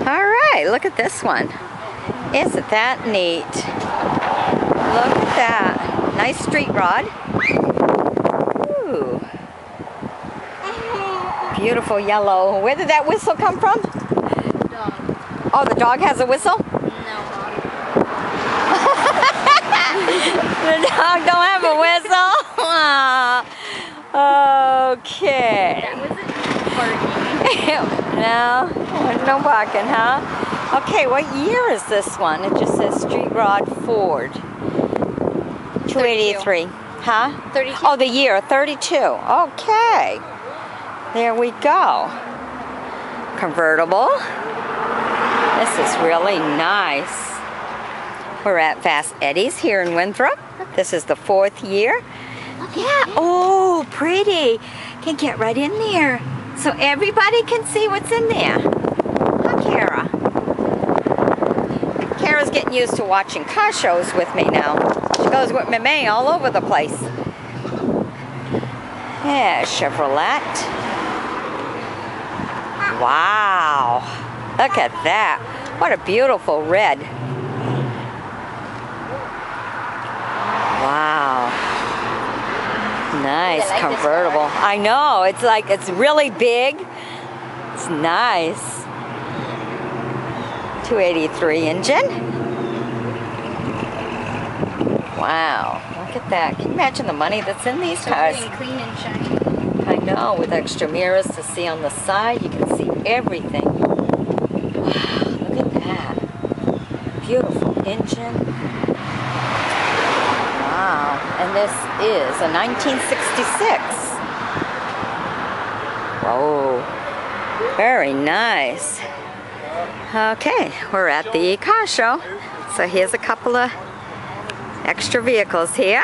All right, look at this one. Isn't that neat? Look at that. Nice street rod. Ooh. Beautiful yellow. Where did that whistle come from? Dog. Oh, the dog has a whistle? No. The dog don't have a whistle? Okay. No, no barking, huh? Okay, what year is this one? It just says Street Rod Ford. 283. Huh? 32. Oh, the year, 32. Okay. There we go. Convertible. This is really nice. We're at Fast Eddie's here in Winthrop. This is the fourth year. Yeah. Oh, pretty. Can get right in there. So everybody can see what's in there. Huh, Kara? Kara's getting used to watching car shows with me now. She goes with me all over the place. Yeah, Chevrolet. Wow. Look at that. What a beautiful red. Wow. Nice I like convertible. I know. It's like it's really big. It's nice. 283 engine. Wow. Look at that. Can you imagine the money that's in these So cars? clean and shiny. I know, with extra mirrors to see on the side, you can see everything. Wow, look at that. Beautiful engine. Wow, and this is a 1966. Whoa, very nice. Okay, we're at the car show. So here's a couple of extra vehicles here.